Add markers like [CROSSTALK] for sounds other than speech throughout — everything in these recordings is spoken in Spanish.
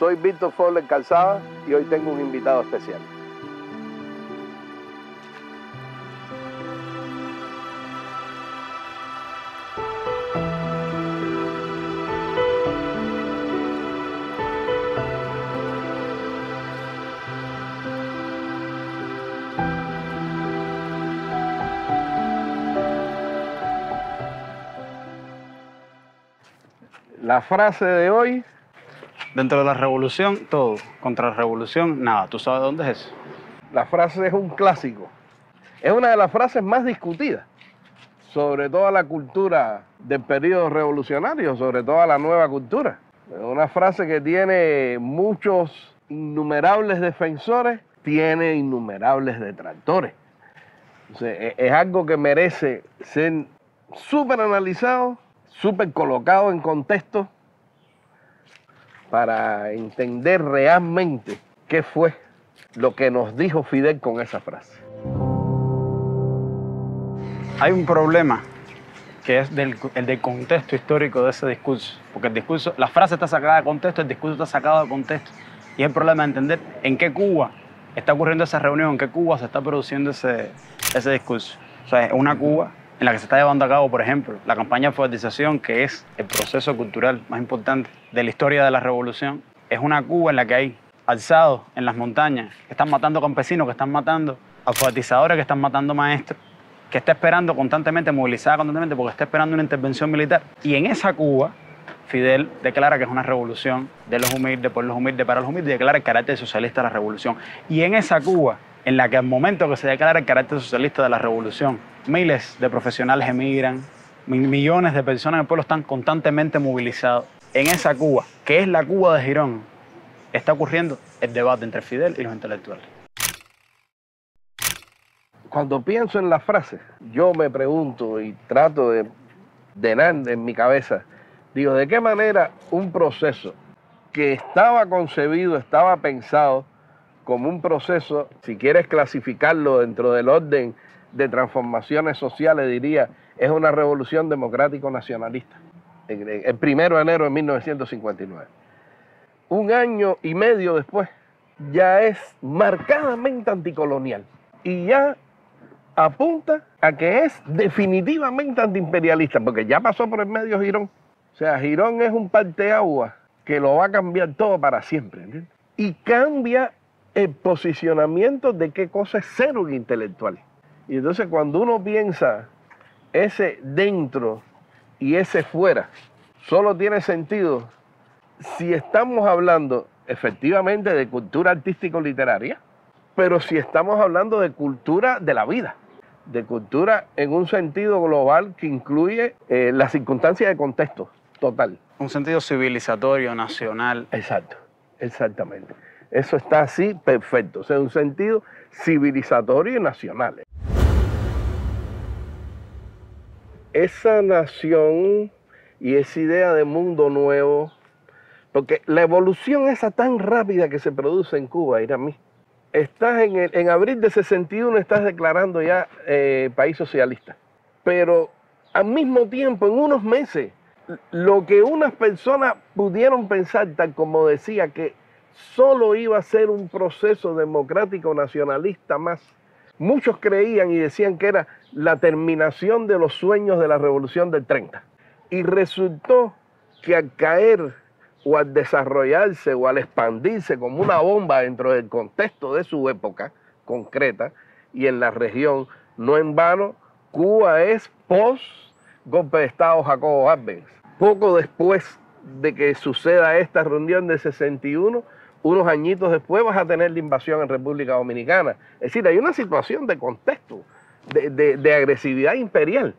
Soy Víctor Fowler Calzada y hoy tengo un invitado especial. La frase de hoy, Dentro de la revolución, todo. Contra la revolución, nada. ¿Tú sabes dónde es eso? la frase es un clásico. Es una de las frases más discutidas sobre toda la cultura del periodo revolucionario, sobre toda la nueva cultura. Una frase que tiene muchos innumerables defensores, tiene innumerables detractores. E- es algo que merece ser súper analizado, súper colocado en contexto para entender realmente qué fue lo que nos dijo Fidel con esa frase. Hay un problema que es el del contexto histórico de ese discurso. Porque el discurso, la frase está sacada de contexto, el discurso está sacado de contexto. Y es el problema de entender en qué Cuba está ocurriendo esa reunión, en qué Cuba se está produciendo ese, ese discurso. O sea, una Cuba en la que se está llevando a cabo, por ejemplo, la campaña de alfabetización, que es el proceso cultural más importante de la historia de la revolución. Es una Cuba en la que hay alzados en las montañas, que están matando campesinos, que están matando alfabetizadores, que están matando maestros que está esperando constantemente, movilizada constantemente, porque está esperando una intervención militar. Y en esa Cuba, Fidel declara que es una revolución de los humildes, por los humildes, para los humildes, y declara el carácter socialista de la revolución. Y en esa Cuba, en la que al momento que se declara el carácter socialista de la revolución, miles de profesionales emigran, mi- millones de personas en el pueblo están constantemente movilizados. En esa Cuba, que es la Cuba de Girón, está ocurriendo el debate entre Fidel y los intelectuales. Cuando pienso en la frase, yo me pregunto y trato de llenar en mi cabeza, digo, ¿de qué manera un proceso que estaba concebido, estaba pensado como un proceso, si quieres clasificarlo dentro del orden de transformaciones sociales, diría, es una revolución democrático-nacionalista, el primero de enero de 1959. Un año y medio después, ya es marcadamente anticolonial y ya apunta a que es definitivamente antiimperialista, porque ya pasó por el medio Girón. O sea, Girón es un parteagua que lo va a cambiar todo para siempre. Y cambia el posicionamiento de qué cosa es ser un intelectual. Y entonces cuando uno piensa ese dentro y ese fuera, solo tiene sentido si estamos hablando efectivamente de cultura artístico-literaria, pero si estamos hablando de cultura de la vida, de cultura en un sentido global que incluye eh, las circunstancias de contexto total. Un sentido civilizatorio, nacional, Exacto, exactamente. Eso está así perfecto, o sea, un sentido civilizatorio y nacional. Esa nación y esa idea de mundo nuevo, porque la evolución esa tan rápida que se produce en Cuba, mí estás en, el- en abril de 61 estás declarando ya eh, país socialista, pero al mismo tiempo, en unos meses, lo que unas personas pudieron pensar, tal como decía, que solo iba a ser un proceso democrático nacionalista más, muchos creían y decían que era la terminación de los sueños de la revolución del 30. Y resultó que al caer o al desarrollarse o al expandirse como una bomba dentro del contexto de su época concreta y en la región, no en vano, Cuba es post golpe de Estado Jacobo Arbenz. Poco después de que suceda esta reunión de 61, unos añitos después vas a tener la invasión en República Dominicana. Es decir, hay una situación de contexto, de, de- agresividad imperial.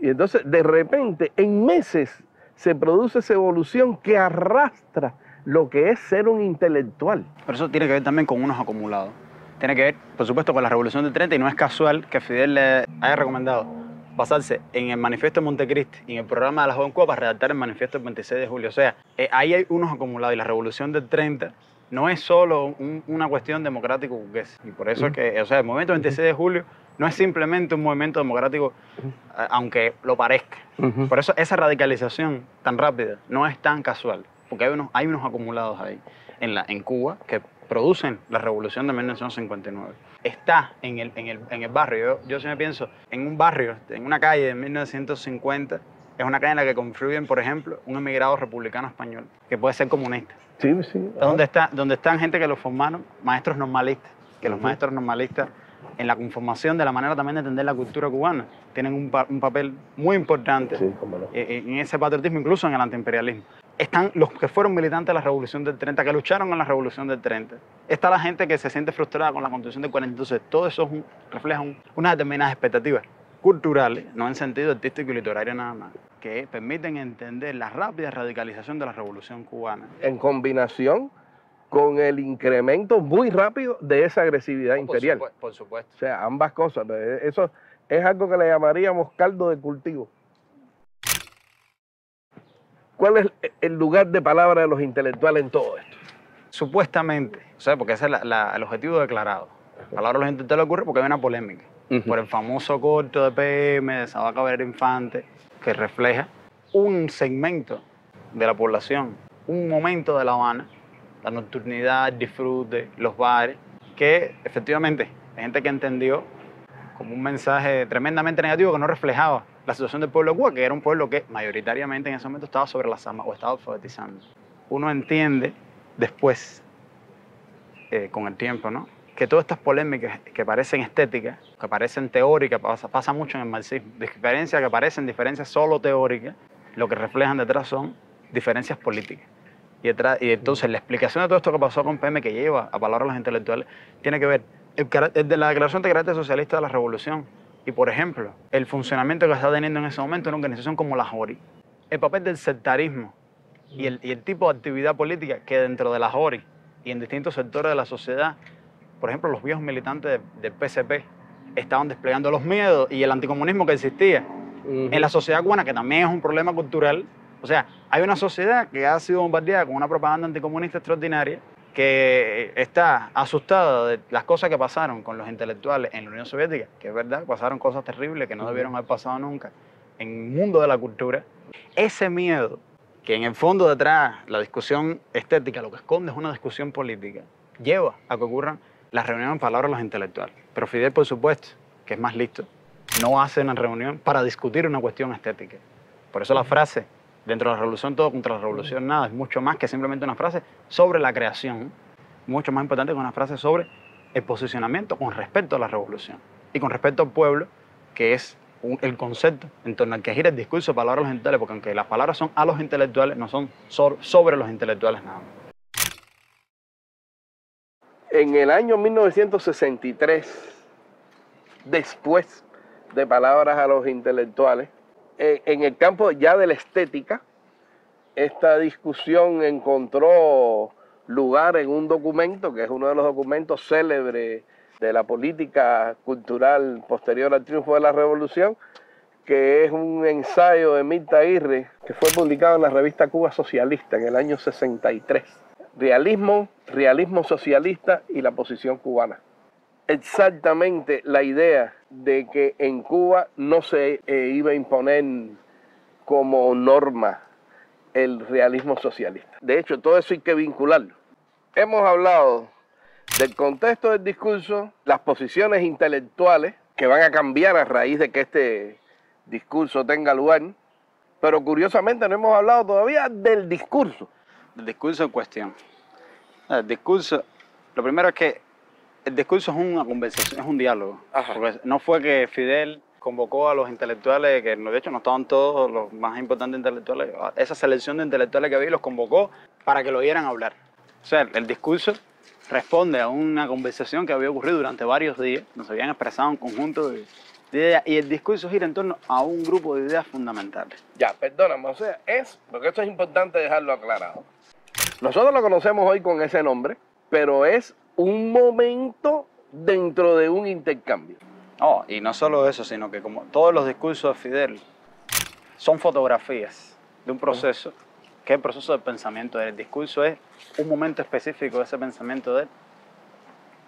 Y entonces, de repente, en meses, se produce esa evolución que arrastra lo que es ser un intelectual. Pero eso tiene que ver también con unos acumulados. Tiene que ver, por supuesto, con la Revolución del 30 y no es casual que Fidel le haya recomendado basarse en el manifiesto de Montecristi y en el programa de la Joven Cuba para redactar el manifiesto del 26 de julio. O sea, eh, ahí hay unos acumulados y la Revolución del 30 no es solo un- una cuestión democrático burguesa. Y por eso es que, o sea, el movimiento del 26 de julio no es simplemente un movimiento democrático, eh, aunque lo parezca. Por eso esa radicalización tan rápida no es tan casual. porque hay unos, hay unos acumulados ahí en, la, en Cuba que producen la revolución de 1959. Está en el, en el, en el barrio, yo, yo siempre pienso, en un barrio, en una calle de 1950, es una calle en la que confluyen, por ejemplo, un emigrado republicano español, que puede ser comunista. Sí, sí. ajá. Donde, está, donde están gente que lo formaron, maestros normalistas, que los maestros normalistas en la conformación de la manera también de entender la cultura cubana tienen un, pa- un papel muy importante Sí, cómo no. en ese patriotismo, incluso en el antiimperialismo. Están los que fueron militantes de la Revolución del 30, que lucharon en la Revolución del 30. Está la gente que se siente frustrada con la Constitución del 40. Entonces, todo eso es un- refleja un- unas determinadas expectativas culturales, no en sentido artístico y literario nada más, que permiten entender la rápida radicalización de la Revolución cubana. En combinación con el incremento muy rápido de esa agresividad imperial. Por, supuesto, por supuesto. O sea, ambas cosas. Eso es algo que le llamaríamos caldo de cultivo. ¿Cuál es el lugar de palabra de los intelectuales en todo esto? Supuestamente, o sea, porque ese es la- la- el objetivo declarado. La palabra de los intelectuales ocurre porque hay una polémica. por el famoso corto de PM de Sabá Cabrera Infante, que refleja un segmento de la población, un momento de La Habana, la nocturnidad, el disfrute, los bares, que efectivamente hay gente que entendió como un mensaje tremendamente negativo que no reflejaba la situación del pueblo de Cuba, que era un pueblo que mayoritariamente en ese momento estaba sobre las armas o estaba alfabetizando. Uno entiende después, eh, con el tiempo, ¿no? que todas estas polémicas que parecen estéticas, que parecen teóricas, pasa, pasa mucho en el marxismo, diferencias que parecen diferencias solo teóricas, lo que reflejan detrás son diferencias políticas. Y, detrás- y entonces la explicación de todo esto que pasó con PM, que lleva a palabras los intelectuales, tiene que ver el, el de la declaración de carácter socialista de la revolución. Y por ejemplo, el funcionamiento que está teniendo en ese momento una organización como la JORI, el papel del sectarismo y el, y el tipo de actividad política que dentro de la JORI y en distintos sectores de la sociedad por ejemplo, los viejos militantes de- del PSP estaban desplegando los miedos y el anticomunismo que existía en la sociedad cubana, que también es un problema cultural. O sea, hay una sociedad que ha sido bombardeada con una propaganda anticomunista extraordinaria, que está asustada de las cosas que pasaron con los intelectuales en la Unión Soviética, que es verdad, pasaron cosas terribles que no debieron haber pasado nunca en el mundo de la cultura. Ese miedo, que en el fondo detrás la discusión estética lo que esconde es una discusión política, lleva a que ocurran las reuniones en palabras de los intelectuales. Pero Fidel, por supuesto, que es más listo, no hace una reunión para discutir una cuestión estética. Por eso la frase, dentro de la revolución todo contra la revolución nada, es mucho más que simplemente una frase sobre la creación, mucho más importante que una frase sobre el posicionamiento con respecto a la revolución y con respecto al pueblo, que es el concepto en torno al que gira el discurso de palabras los intelectuales, porque aunque las palabras son a los intelectuales, no son so- sobre los intelectuales nada. En el año 1963, después de palabras a los intelectuales, en el campo ya de la estética, esta discusión encontró lugar en un documento que es uno de los documentos célebres de la política cultural posterior al triunfo de la revolución, que es un ensayo de Mirta Aguirre que fue publicado en la revista Cuba Socialista en el año 63. Realismo, realismo socialista y la posición cubana. Exactamente la idea de que en Cuba no se eh, iba a imponer como norma el realismo socialista. De hecho, todo eso hay que vincularlo. Hemos hablado del contexto del discurso, las posiciones intelectuales que van a cambiar a raíz de que este discurso tenga lugar, pero curiosamente no hemos hablado todavía del discurso. El discurso en cuestión. El discurso, lo primero es que el discurso es una conversación, es un diálogo. Ajá. Porque no fue que Fidel convocó a los intelectuales, que no- de hecho no estaban todos los más importantes intelectuales, esa selección de intelectuales que había los convocó para que lo oyeran hablar. O sea, el discurso responde a una conversación que había ocurrido durante varios días, se habían expresado un conjunto de, de ideas, y el discurso gira en torno a un grupo de ideas fundamentales. Ya, perdóname, o sea, es, porque esto es importante dejarlo aclarado. Nosotros lo conocemos hoy con ese nombre, pero es un momento dentro de un intercambio. Oh, y no solo eso, sino que como todos los discursos de Fidel son fotografías de un proceso, que es el proceso del pensamiento de él. El discurso es un momento específico de ese pensamiento de él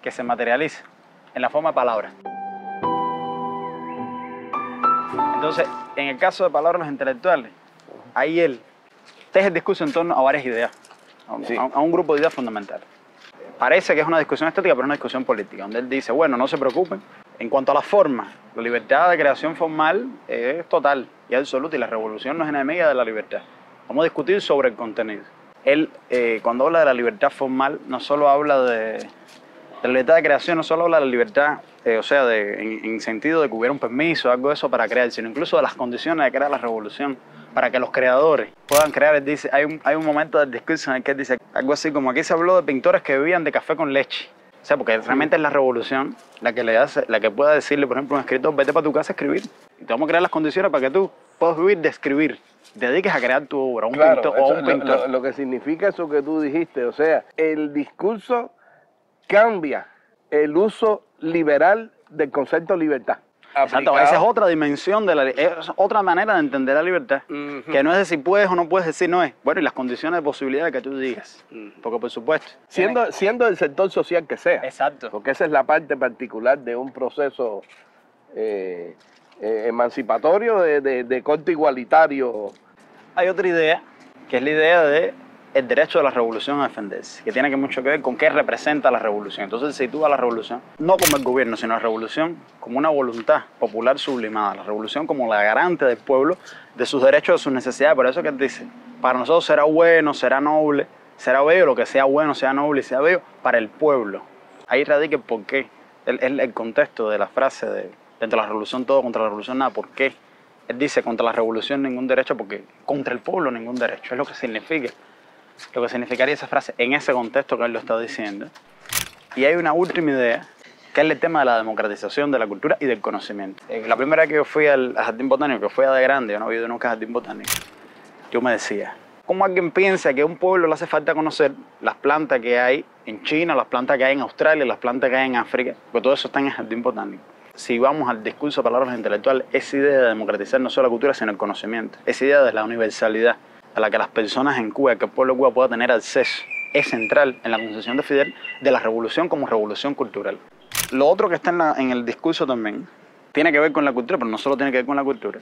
que se materializa en la forma de palabras. Entonces, en el caso de palabras intelectuales, ahí él teje el discurso en torno a varias ideas, a, un- Sí. a un grupo de ideas fundamentales. Parece que es una discusión estética, pero es una discusión política, donde él dice, bueno, no se preocupen, en cuanto a la forma, la libertad de creación formal es total y absoluta, y la revolución no es enemiga de la libertad. Vamos a discutir sobre el contenido. Él, eh, cuando habla de la libertad formal, no solo habla de, la libertad de creación, no solo habla de la libertad, eh, o sea, de, en, en sentido de que hubiera un permiso o algo de eso para crear, sino incluso de las condiciones de crear la revolución, para que los creadores puedan crear. Él dice, hay un, hay un momento del discurso en el que él dice algo así como aquí se habló de pintores que bebían de café con leche. O sea, porque realmente es la revolución la que le hace, la que pueda decirle, por ejemplo, a un escritor, vete para tu casa a escribir. Y te vamos a crear las condiciones para que tú puedas vivir de escribir. Te dediques a crear tu obra, un Claro, pintor, eso o un lo, pintor. lo- lo que significa eso que tú dijiste, o sea, el discurso cambia el uso liberal del concepto libertad. Exacto, esa es otra dimensión de la es otra manera de entender la libertad. Que no es decir puedes o no puedes decir, no es. Bueno, y las condiciones de posibilidad que tú digas. Porque por supuesto. Siendo, siendo el sector social que sea. Exacto. Porque esa es la parte particular de un proceso eh, eh, emancipatorio de, de- de corte igualitario. Hay otra idea, que es la idea de el derecho de la revolución a defenderse, que tiene mucho que ver con qué representa la revolución. Entonces se sitúa la revolución no como el gobierno, sino la revolución como una voluntad popular sublimada, la revolución como la garante del pueblo de sus derechos, de sus necesidades. Por eso que dice, para nosotros será bueno, será noble, será bello, lo que sea bueno, sea noble y sea bello, para el pueblo. Ahí radica el porqué, el, el, el contexto de la frase de dentro de la revolución todo, contra la revolución nada, ¿por qué? Él dice contra la revolución ningún derecho porque contra el pueblo ningún derecho, es lo que significa lo que significaría esa frase en ese contexto que él lo está diciendo. Y hay una última idea, que es el tema de la democratización de la cultura y del conocimiento. Eh, La primera vez que yo fui al Jardín Botánico, que fui a de grande, yo no he ido nunca al Jardín Botánico, yo me decía, ¿cómo alguien piensa que a un pueblo le hace falta conocer las plantas que hay en China, las plantas que hay en Australia, las plantas que hay en África? Porque todo eso está en el Jardín Botánico. Si vamos al discurso de palabras intelectuales, esa idea de democratizar no solo la cultura, sino el conocimiento, esa idea de la universalidad a la que las personas en Cuba, que el pueblo de Cuba pueda tener acceso, es central en la concepción de Fidel de la revolución como revolución cultural. Lo otro que está en, la- en el discurso también tiene que ver con la cultura, pero no solo tiene que ver con la cultura,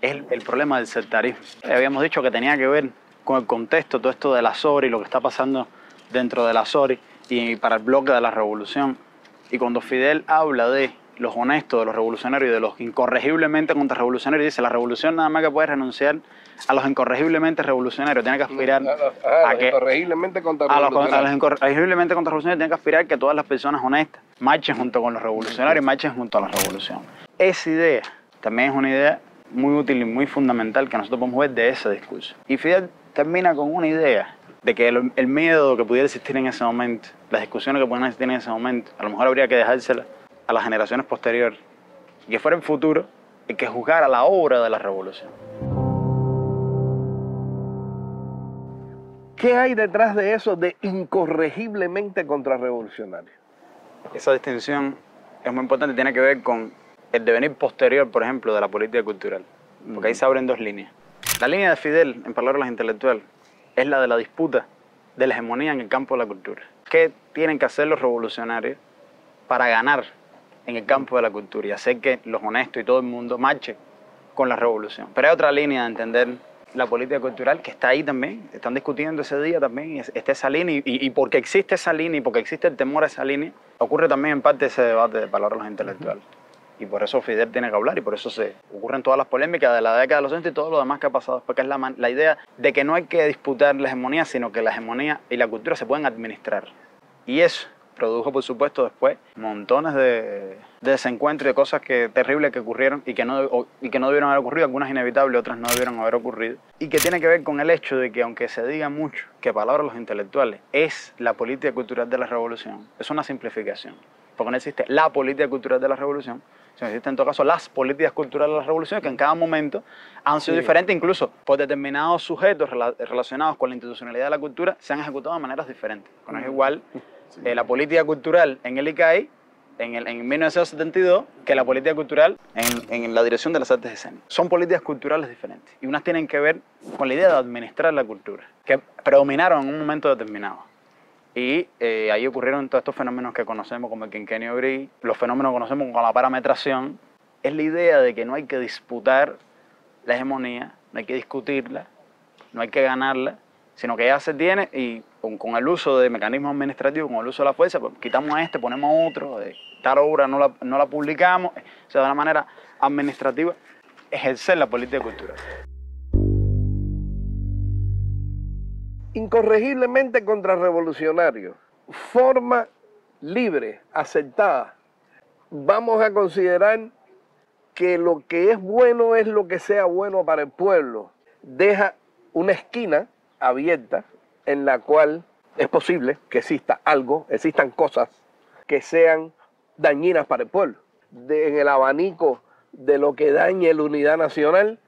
es el, el problema del sectarismo. Eh, Habíamos dicho que tenía que ver con el contexto, todo esto de la SORI, lo que está pasando dentro de la SORI y para el bloque de la revolución. Y cuando Fidel habla de los honestos, de los revolucionarios y de los incorregiblemente contrarrevolucionarios, dice la revolución nada más que puede renunciar a los incorregiblemente revolucionarios, tiene que aspirar Ah, a los que incorregiblemente contra a los, a los revolucionarios. incorregiblemente contrarrevolucionarios tienen que aspirar que todas las personas honestas marchen junto con los revolucionarios y marchen junto a la revolución. Esa idea también es una idea muy útil y muy fundamental que nosotros podemos ver de ese discurso. Y Fidel termina con una idea de que el, el miedo que pudiera existir en ese momento, las discusiones que puedan existir en ese momento, a lo mejor habría que dejárselas a las generaciones posteriores y que fuera el futuro el que juzgara la obra de la revolución. ¿Qué hay detrás de eso de incorregiblemente contrarrevolucionario? Esa distinción es muy importante tiene que ver con el devenir posterior, por ejemplo, de la política cultural. Porque ahí se abren dos líneas. La línea de Fidel, en palabras intelectuales, es la de la disputa de la hegemonía en el campo de la cultura. ¿Qué tienen que hacer los revolucionarios para ganar en el campo de la cultura y hacer que los honestos y todo el mundo marche con la revolución? Pero hay otra línea de entender la política cultural que está ahí también, están discutiendo ese día también, está esa línea, y, y porque existe esa línea y porque existe el temor a esa línea, ocurre también en parte ese debate de palabras intelectuales. Y por eso Fidel tiene que hablar y por eso se ocurren todas las polémicas de la década de los 60 y todo lo demás que ha pasado después, que es la, la idea de que no hay que disputar la hegemonía, sino que la hegemonía y la cultura se pueden administrar. Y eso produjo, por supuesto, después montones de, de desencuentros y de cosas que, terribles que ocurrieron y que, no, y que no debieron haber ocurrido, algunas inevitables, otras no debieron haber ocurrido. Y que tiene que ver con el hecho de que, aunque se diga mucho que palabras los intelectuales es la política cultural de la revolución, es una simplificación. Porque no existe la política cultural de la revolución, sino existen en todo caso las políticas culturales de la revolución que en cada momento han sido Sí. diferentes, incluso por determinados sujetos rela- relacionados con la institucionalidad de la cultura, se han ejecutado de maneras diferentes. No es igual eh, la política cultural en el ICAI en, el, en 1972 que la política cultural en, en la dirección de las artes escénicas. Son políticas culturales diferentes y unas tienen que ver con la idea de administrar la cultura, que predominaron en un momento determinado. Y eh, ahí ocurrieron todos estos fenómenos que conocemos como el quinquenio gris, los fenómenos que conocemos como la parametración. Es la idea de que no hay que disputar la hegemonía, no hay que discutirla, no hay que ganarla, sino que ya se tiene y con, el uso de mecanismos administrativos, con el uso de la fuerza, pues quitamos este, ponemos otro, de tal obra no la, no la publicamos, o sea, de una manera administrativa, ejercer la política cultural. Incorregiblemente contrarrevolucionario, forma libre, aceptada. Vamos a considerar que lo que es bueno es lo que sea bueno para el pueblo. Deja una esquina abierta en la cual es posible que exista algo, existan cosas que sean dañinas para el pueblo. en el abanico de lo que dañe la unidad nacional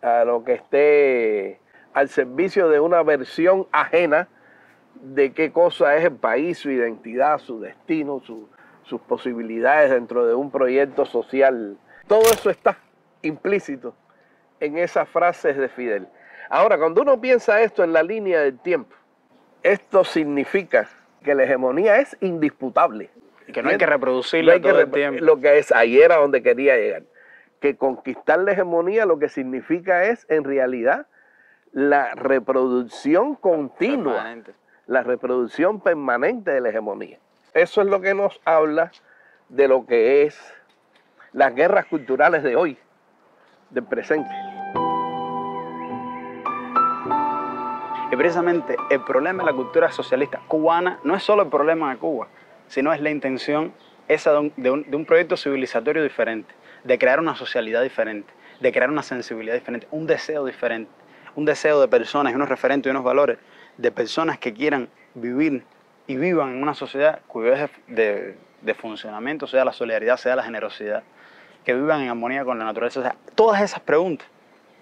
a lo que esté al servicio de una versión ajena de qué cosa es el país, su identidad, su destino, sus posibilidades dentro de un proyecto social. Todo eso está implícito en esas frases de Fidel. Ahora, cuando uno piensa esto en la línea del tiempo, esto significa que la hegemonía es indisputable. Y que no hay que reproducirla todo el tiempo. Lo que es, ahí era donde quería llegar. Que conquistar la hegemonía lo que significa es, en realidad, la reproducción continua, la reproducción permanente de la hegemonía. Eso es lo que nos habla de lo que es las guerras culturales de hoy, del presente. Precisamente el problema de la cultura socialista cubana no es solo el problema de Cuba, sino es la intención esa de un, proyecto civilizatorio diferente, de crear una socialidad diferente, de crear una sensibilidad diferente, un deseo diferente, un deseo de personas y unos referentes y unos valores, de personas que quieran vivir y vivan en una sociedad cuyo eje de, de funcionamiento sea la solidaridad, sea la generosidad, que vivan en armonía con la naturaleza. O sea, todas esas preguntas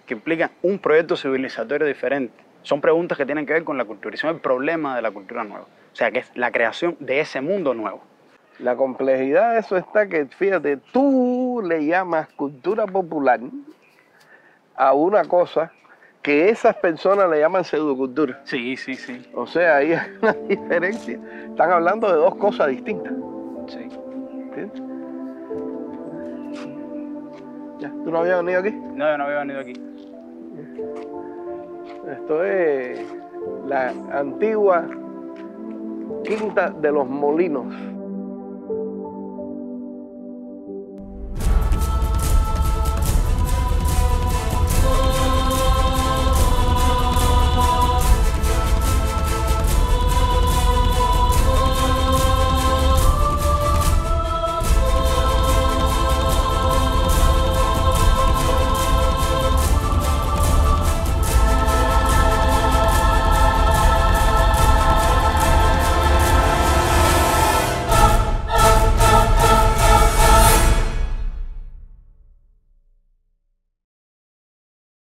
que implican un proyecto civilizatorio diferente son preguntas que tienen que ver con la culturización, el problema de la cultura nueva. O sea, que es la creación de ese mundo nuevo. La complejidad de eso está que, fíjate, tú le llamas cultura popular a una cosa que esas personas le llaman pseudocultura. Sí, sí, sí. O sea, ahí hay una [LAUGHS] diferencia. Están hablando de dos cosas distintas. Sí. ¿Entiendes? Ya, ¿Tú no habías venido aquí? No, yo no había venido aquí. Esto es la antigua Quinta de los Molinos.